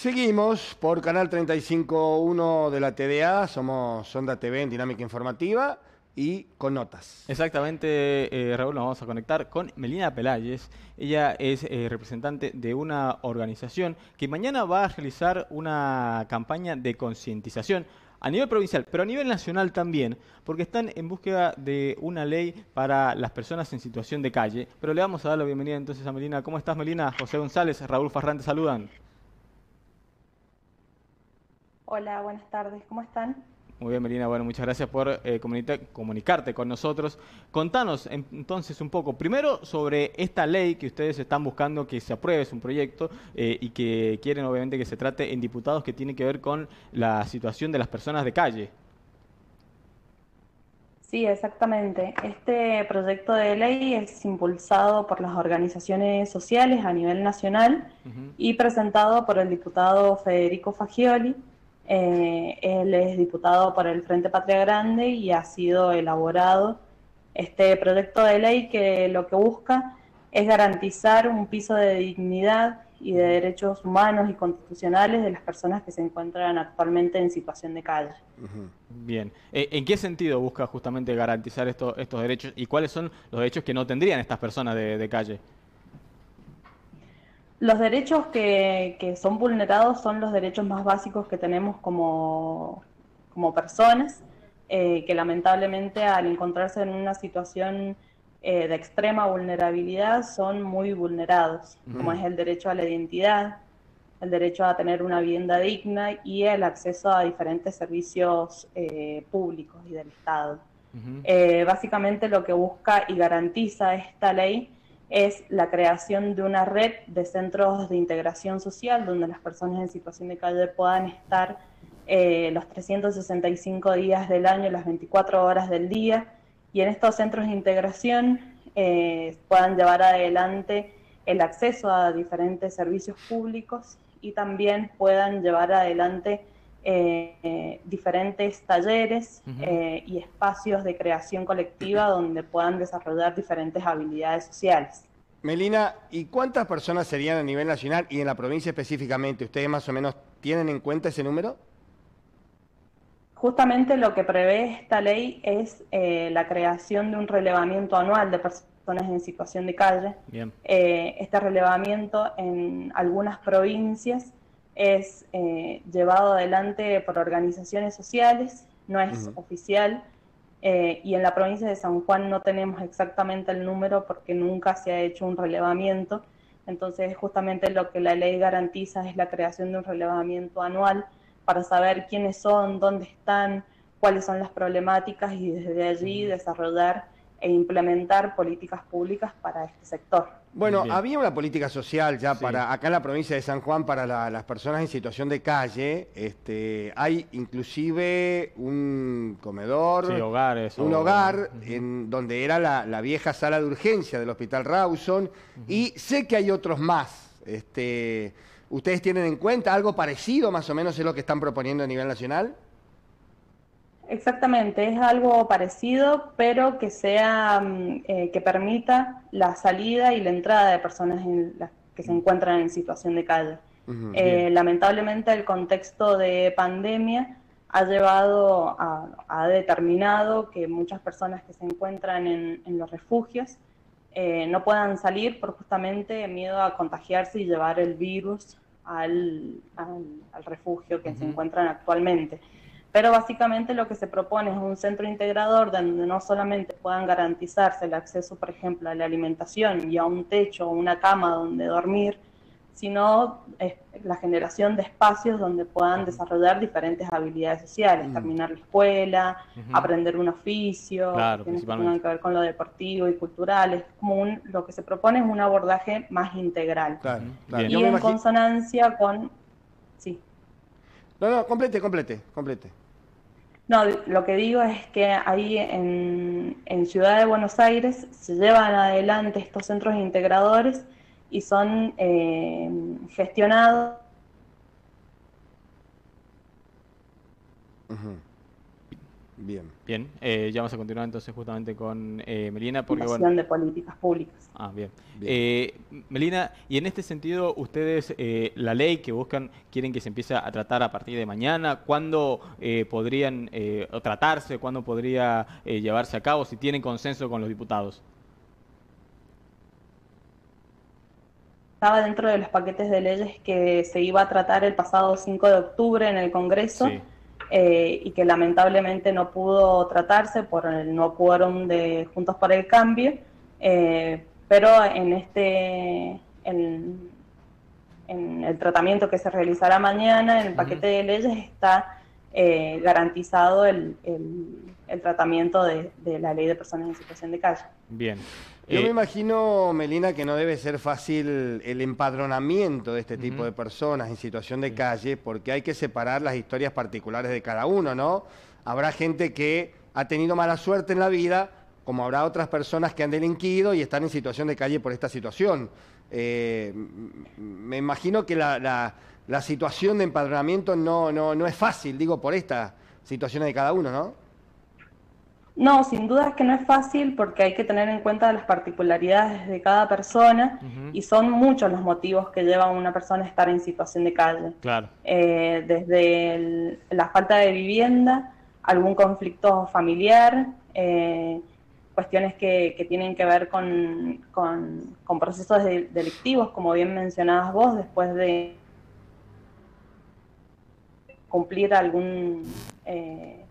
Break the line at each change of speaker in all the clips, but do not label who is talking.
Seguimos por Canal 35.1 de la TDA, somos Sonda TV en Dinámica Informativa y con notas.
Exactamente, eh, Raúl, nos vamos a conectar con Melina Pelayes. Ella es eh, representante de una organización que mañana va a realizar una campaña de concientización a nivel provincial, pero a nivel nacional también, porque están en búsqueda de una ley para las personas en situación de calle. Pero le vamos a dar la bienvenida entonces a Melina. ¿Cómo estás, Melina? José González, Raúl Farrán te saludan.
Hola, buenas tardes, ¿cómo están?
Muy bien, Melina. Bueno, muchas gracias por eh, comunicarte con nosotros. Contanos entonces un poco, primero sobre esta ley que ustedes están buscando que se apruebe, es un proyecto eh, y que quieren obviamente que se trate en diputados que tiene que ver con la situación de las personas de calle.
Sí, exactamente. Este proyecto de ley es impulsado por las organizaciones sociales a nivel nacional y presentado por el diputado Federico Fagioli eh, él es diputado por el Frente Patria Grande y ha sido elaborado este proyecto de ley que lo que busca es garantizar un piso de dignidad y de derechos humanos y constitucionales de las personas que se encuentran actualmente en situación de calle.
Bien. Eh, ¿En qué sentido busca justamente garantizar estos derechos y cuáles son los derechos que no tendrían estas personas de calle?
Los derechos que, son vulnerados son los derechos más básicos que tenemos como, como personas, eh, que lamentablemente al encontrarse en una situación eh, de extrema vulnerabilidad son muy vulnerados, como es el derecho a la identidad, el derecho a tener una vivienda digna y el acceso a diferentes servicios eh, públicos y del Estado. básicamente lo que busca y garantiza esta ley es la creación de una red de centros de integración social donde las personas en situación de calle puedan estar eh, los 365 días del año, las 24 horas del día, y en estos centros de integración eh, puedan llevar adelante el acceso a diferentes servicios públicos y también puedan llevar adelante eh, diferentes talleres eh, y espacios de creación colectiva donde puedan desarrollar diferentes habilidades sociales.
Melina, ¿y cuántas personas serían a nivel nacional y en la provincia específicamente? ¿Ustedes más o menos tienen en cuenta ese número?
Justamente lo que prevé esta ley es eh, la creación de un relevamiento anual de personas en situación de calle. este relevamiento en algunas provincias es eh, llevado adelante por organizaciones sociales, no es oficial, eh, y en la provincia de San Juan no tenemos exactamente el número porque nunca se ha hecho un relevamiento. Entonces, justamente lo que la ley garantiza es la creación de un relevamiento anual para saber quiénes son, dónde están, cuáles son las problemáticas y desde allí desarrollar e implementar políticas públicas para este sector.
Bueno, había una política social ya para acá en la provincia de San Juan para las personas en situación de calle. Este, hay inclusive un comedor, un hogar en donde era la, vieja sala de urgencia del Hospital Rawson y sé que hay otros más. Este, ¿Ustedes tienen en cuenta algo parecido más o menos es lo que están proponiendo a nivel nacional?
Exactamente, es algo parecido, pero que sea, mm, eh, que permita la salida y la entrada de personas que se encuentran en situación de calle. Eh, lamentablemente el contexto de pandemia ha llevado, a, ha determinado que muchas personas que se encuentran en, los refugios eh, no puedan salir por justamente miedo a contagiarse y llevar el virus al, refugio que se encuentran actualmente. Pero básicamente lo que se propone es un centro integrador donde no solamente puedan garantizarse el acceso, por ejemplo, a la alimentación y a un techo o una cama donde dormir, sino la generación de espacios donde puedan desarrollar diferentes habilidades sociales, mm. terminar la escuela, aprender un oficio, que tengan que ver con lo deportivo y cultural. Es como un, lo que se propone es un abordaje más integral. Y en consonancia con... Sí.
No, no, complete, complete, complete.
No, lo que digo es que ahí en, Ciudad de Buenos Aires se llevan adelante estos centros integradores y son eh, gestionados.
Bien. Bien, eh, ya vamos a continuar entonces justamente con eh, Melina.
Porque, bueno, de políticas públicas.
Ah, bien. Eh, Melina, y en este sentido, ustedes, eh, la ley que buscan, quieren que se empiece a tratar a partir de mañana. ¿Cuándo podrían tratarse? ¿Cuándo podría llevarse a cabo? Si tienen consenso con los diputados.
Estaba dentro de los paquetes de leyes que se iba a tratar el pasado 5 de octubre en el Congreso. Sí eh, y que lamentablemente no pudo tratarse por el no quórum de Juntos por el Cambio, eh, pero en este en, el tratamiento que se realizará mañana en el paquete de leyes está eh, garantizado el, el, tratamiento de, de, la ley de personas en situación de calle.
Bien.
Yo me eh, imagino, Melina, que no debe ser fácil el empadronamiento de este tipo de personas en situación de calle, porque hay que separar las historias particulares de cada uno, ¿no? Habrá gente que ha tenido mala suerte en la vida, como habrá otras personas que han delinquido y están en situación de calle por esta situación. Eh, me imagino que la, situación de empadronamiento no, no, no es fácil, digo, por esta situación de cada uno, ¿no?
No, sin duda es que no es fácil porque hay que tener en cuenta las particularidades de cada persona y son muchos los motivos que llevan a una persona a estar en situación de calle.
Claro.
Eh, desde la falta de vivienda, algún conflicto familiar, eh, cuestiones que, tienen que ver con, procesos delictivos, como bien mencionabas vos, después de cumplir algún... Eh,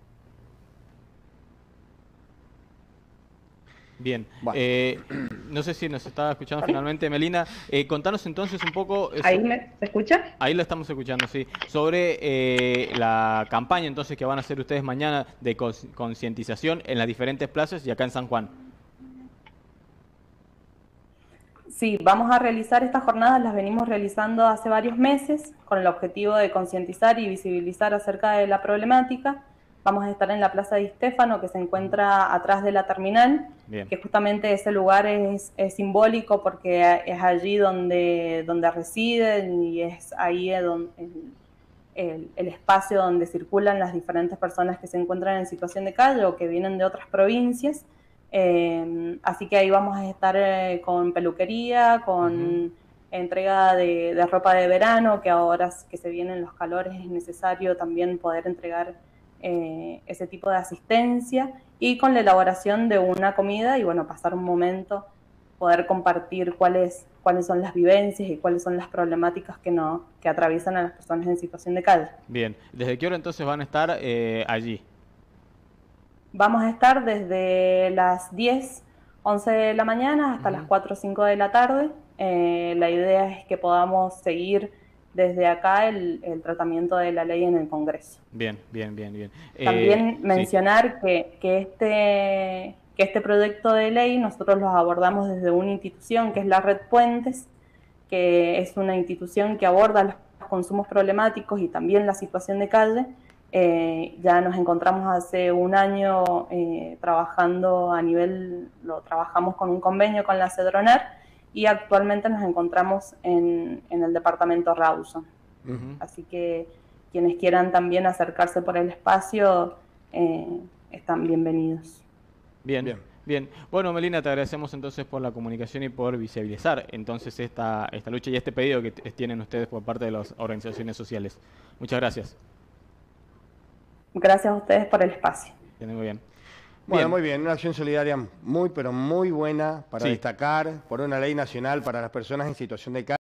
Bien, eh, no sé si nos estaba escuchando finalmente, Melina. Eh, contanos entonces un poco...
¿Ahí me, se escucha?
Ahí lo estamos escuchando, sí. Sobre eh, la campaña entonces que van a hacer ustedes mañana de concientización en las diferentes plazas y acá en San Juan.
Sí, vamos a realizar estas jornadas, las venimos realizando hace varios meses con el objetivo de concientizar y visibilizar acerca de la problemática Vamos a estar en la Plaza de Estéfano, que se encuentra atrás de la terminal, que justamente ese lugar es, simbólico porque es allí donde, donde residen y es ahí el, el, espacio donde circulan las diferentes personas que se encuentran en situación de calle o que vienen de otras provincias. Eh, así que ahí vamos a estar eh, con peluquería, con entrega de, de, ropa de verano, que ahora que se vienen los calores es necesario también poder entregar eh, ese tipo de asistencia y con la elaboración de una comida y bueno, pasar un momento, poder compartir cuáles, cuáles son las vivencias y cuáles son las problemáticas que, no, que atraviesan a las personas en situación de calle.
Bien, ¿desde qué hora entonces van a estar eh, allí?
Vamos a estar desde las 10, 11 de la mañana hasta las 4 o 5 de la tarde. Eh, la idea es que podamos seguir desde acá el, tratamiento de la ley en el Congreso.
Bien, bien, bien, bien.
También eh, mencionar que, que, este, que este proyecto de ley nosotros lo abordamos desde una institución que es la Red Puentes, que es una institución que aborda los consumos problemáticos y también la situación de calle. Eh, ya nos encontramos hace un año eh, trabajando a nivel, lo trabajamos con un convenio con la Cedronar y actualmente nos encontramos en, el departamento Rawson. Así que quienes quieran también acercarse por el espacio eh, están bienvenidos.
Bien, bien. Bien, bueno Melina, te agradecemos entonces por la comunicación y por visibilizar entonces esta, esta lucha y este pedido que tienen ustedes por parte de las organizaciones sociales. Muchas gracias.
Gracias a ustedes por el espacio.
muy bien.
Bueno, muy bien, una acción solidaria muy, pero muy buena para destacar por una ley nacional para las personas en situación de calle.